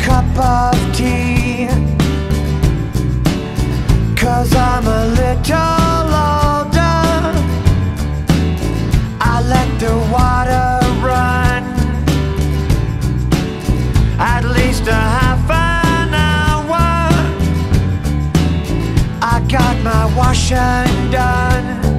cup of tea. Cause I'm a little older. I let the water run. At least a half an hour. I got my washing done.